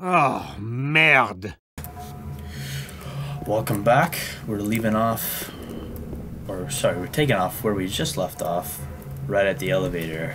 Oh, merde. Welcome back. We're leaving off, or sorry, we're taking off where we just left off, right at the elevator.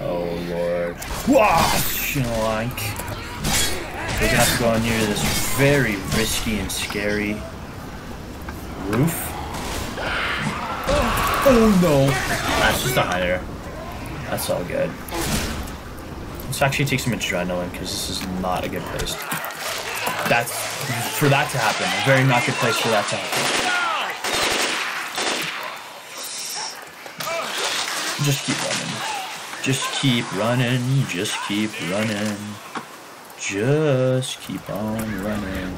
Oh lord. Wah! Like. We're gonna have to go near this very risky and scary roof. Oh no! That's just a higher. That's all good. Let's actually take some adrenaline because this is not a good place. That's for that to happen. A very not good place for that to happen. Just keep running. Just keep running. Just keep running. Just keep on running.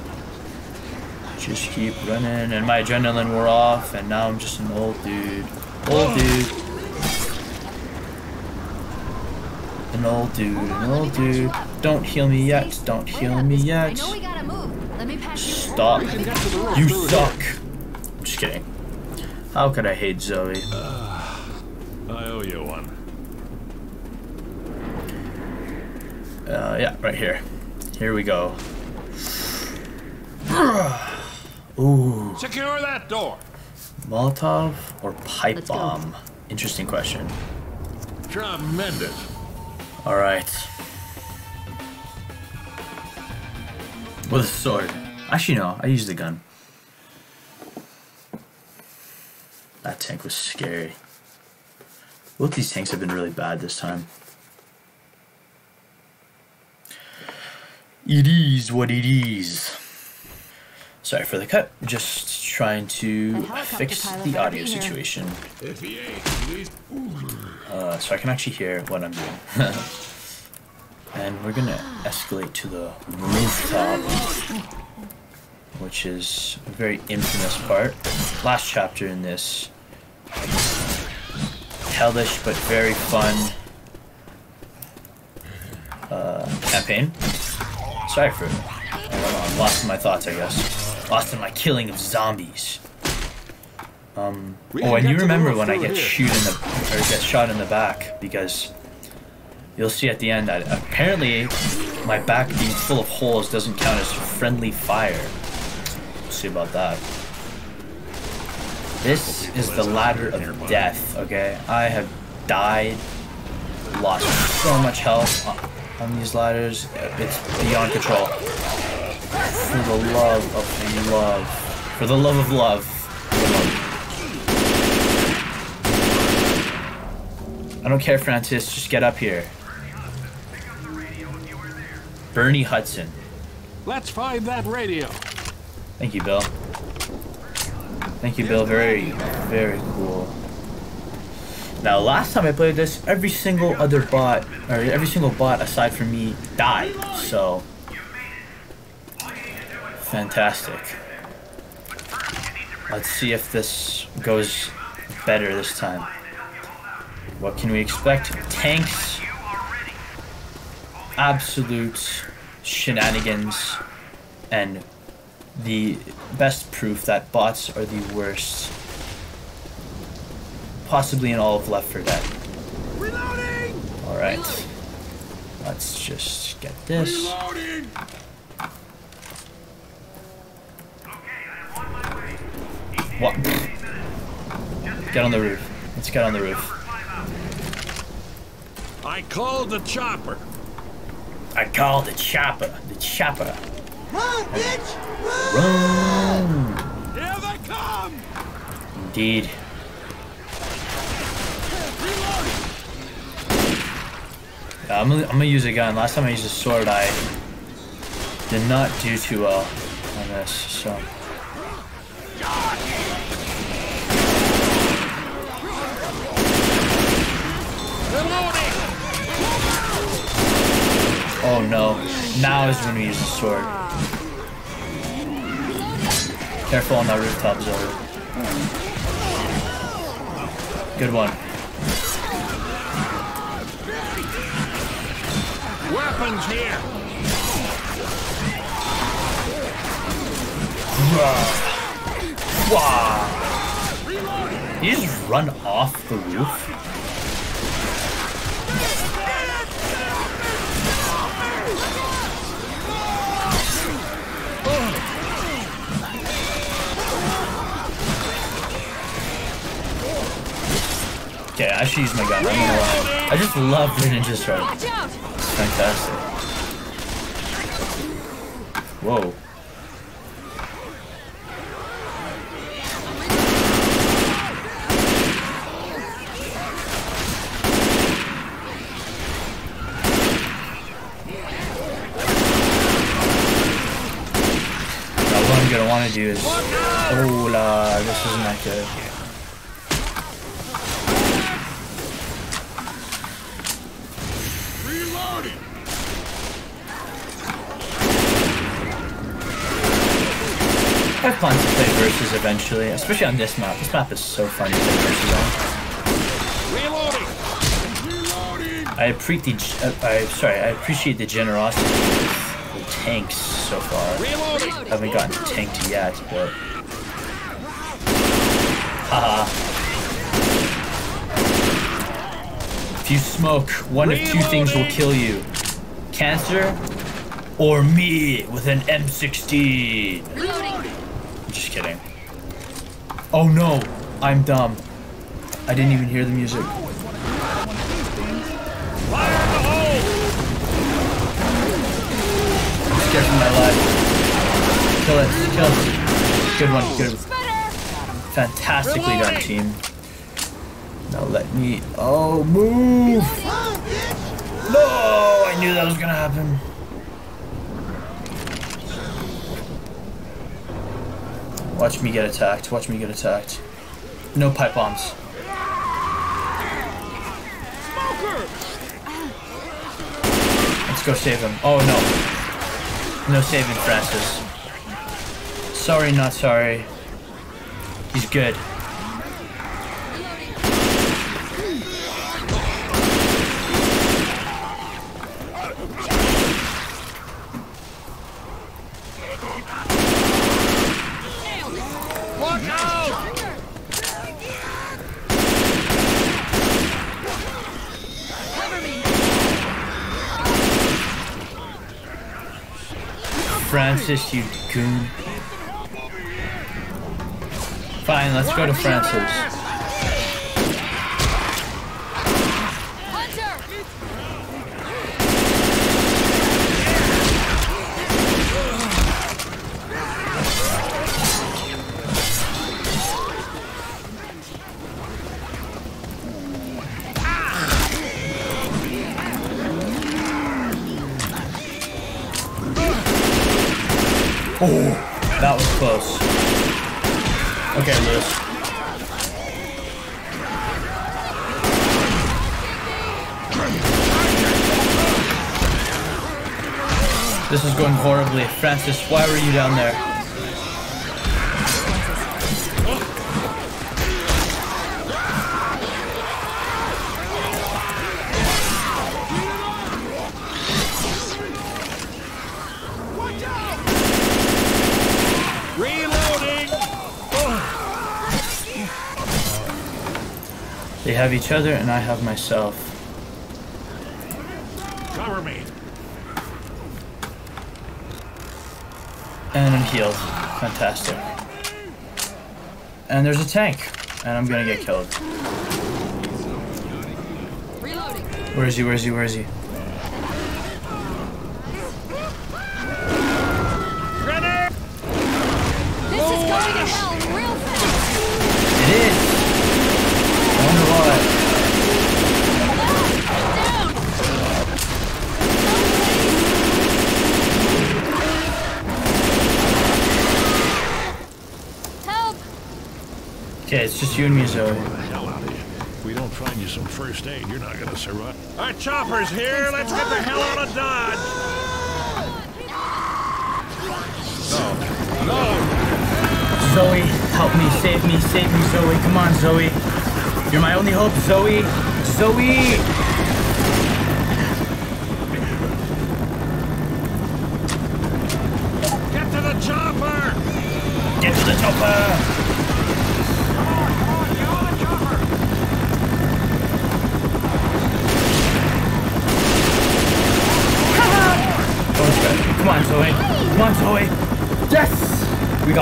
Just keep running. And my adrenaline wore off, and now I'm just an old dude. Old dude. An old dude, an old dude. Don't heal me yet. Don't heal me yet. Stop. You suck. I'm just kidding. How could I hate Zoe? Uh, I owe you one. Uh, yeah, right here. Here we go. Ooh. Secure that door. Molotov or pipe bomb? Interesting question. Tremendous. All right. With a sword. Actually, no. I used the gun. That tank was scary. Both these tanks have been really bad this time. It is what it is. Sorry for the cut. Just trying to fix the audio situation. Uh, so I can actually hear what I'm doing. and we're gonna escalate to the rooftop, which is a very infamous part. Last chapter in this hellish but very fun uh, campaign. Sorry for lost my thoughts, I guess. Lost in my killing of zombies. Um, oh, and you remember when I get shoot in the or get shot in the back because you'll see at the end that apparently my back being full of holes doesn't count as friendly fire. We'll see about that. This is the ladder of death. Okay, I have died, lost so much health on, on these ladders. It's beyond control. For the love of love, for the love of love. I don't care, Francis. Just get up here. Bernie Hudson. Let's find that radio. Thank you, Bill. Thank you, Bill. Very, very cool. Now, last time I played this, every single other bot, or every single bot aside from me, died. So, fantastic. Let's see if this goes better this time. What can we expect? Tanks. Absolute shenanigans. And the best proof that bots are the worst. Possibly in all of Left 4 Dead. Alright. Let's just get this. What? Get on the roof. Let's get on the roof. I called the chopper. I called the chopper. The chopper. Run, bitch! Run! Here they come! Indeed. Yeah, I'm, gonna, I'm gonna use a gun. Last time I used a sword, I did not do too well on this, so. Oh no. Now is when we use the sword. Careful on that rooftop, Zoe. Good one. Weapons here! Wow. You just run off the roof? Yeah, I should use my gun. I'm gonna lie. I just love the ninja out! It's fantastic. Whoa. Now what I'm gonna wanna do is... Oh la, this isn't that good. Reloading. I have plans to play versus eventually, especially on this map. This map is so fun to play versus on. Reloading. Reloading. I appreciate the, uh, I sorry, I appreciate the generosity of the tanks so far. Reloading. I haven't gotten tanked yet, but haha. If you smoke, one of two things will kill you: cancer or me with an M16. Reloading! Just kidding. Oh no, I'm dumb. I didn't even hear the music. I'm scared for my life. Kill it, kill it. Good one, good. Better! Fantastically done, team. Now let me. Oh, move! No, I knew that was gonna happen. Watch me get attacked. Watch me get attacked. No pipe bombs. Let's go save him. Oh no. No saving Francis. Sorry, not sorry. He's good. Look out. Cover me! Francis, you goon. Fine, let's go to Francis. Oh, that was close. Okay, Louis. This is going horribly. Francis, why were you down there? They have each other and I have myself. Cover me. And I'm healed. Fantastic. And there's a tank. And I'm gonna get killed. Where is he? Where is he? Where is he? Grenade. This is going to hell real fast! It is! I wonder why. Down! Help! Okay, it's just you and me, Zoe. The hell out of. If we don't find you some first aid, you're not gonna survive. Our chopper's here. Let's get the hell out of Dodge. No. No. Zoe, help me, save me, save me, Zoe. Come on, Zoe. You're my only hope, Zoe. Zoe! Get to the chopper. Get to the chopper! Oh, it's good. Come on, Zoe. Come on, Zoe. Yes! We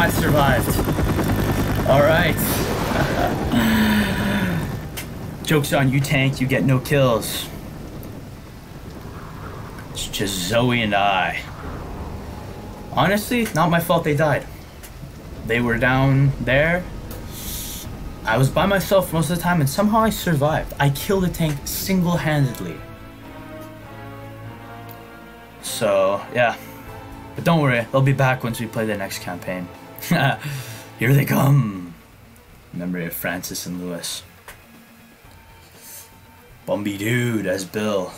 bot survived. All right. Joke's on you, tank. You get no kills. It's just Zoe and I. Honestly, not my fault they died. They were down there. I was by myself most of the time and somehow I survived. I killed the tank single-handedly. So, yeah. But don't worry, they'll be back once we play the next campaign. Here they come. Memory of Francis and Louis. Bumby Dude as Bill.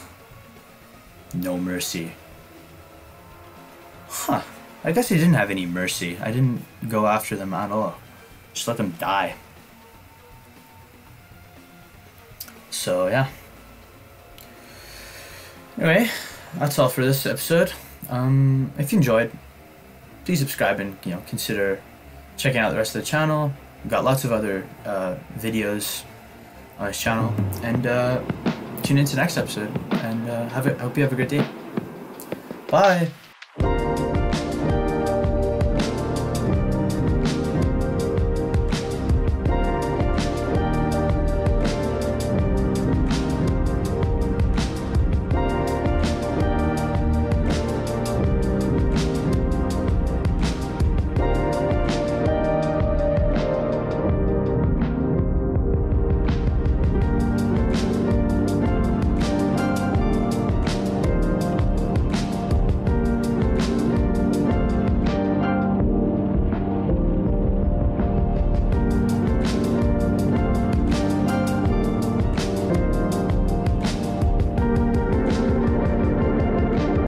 No mercy. Huh. I guess he didn't have any mercy. I didn't go after them at all. Just let them die. So, yeah. Anyway, that's all for this episode. Um, if you enjoyed, please subscribe and you know consider checking out the rest of the channel. We've got lots of other uh, videos on this channel, and uh, tune into the next episode. And uh, have a, hope you have a good day. Bye.